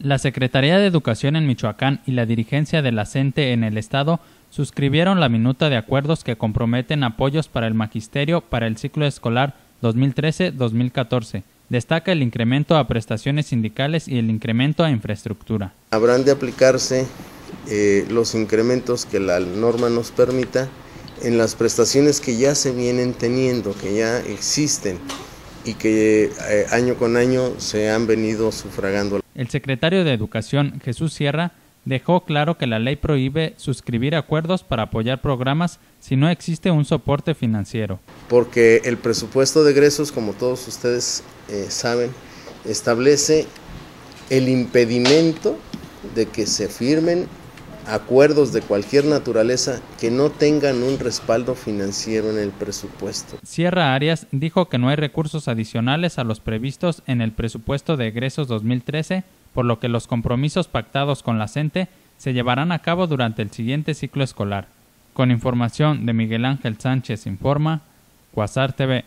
La Secretaría de Educación en Michoacán y la dirigencia de la CENTE en el Estado suscribieron la minuta de acuerdos que comprometen apoyos para el magisterio para el ciclo escolar 2013-2014. Destaca el incremento a prestaciones sindicales y el incremento a infraestructura. Habrán de aplicarse eh, los incrementos que la norma nos permita en las prestaciones que ya se vienen teniendo, que ya existen y que eh, año con año se han venido sufragando. El secretario de Educación, Jesús Sierra, dejó claro que la ley prohíbe suscribir acuerdos para apoyar programas si no existe un soporte financiero. Porque el presupuesto de egresos, como todos ustedes eh, saben, establece el impedimento de que se firmen acuerdos de cualquier naturaleza que no tengan un respaldo financiero en el presupuesto. Sierra Arias dijo que no hay recursos adicionales a los previstos en el presupuesto de egresos 2013, por lo que los compromisos pactados con la CENTE se llevarán a cabo durante el siguiente ciclo escolar. Con información de Miguel Ángel Sánchez Informa, Cuasar TV.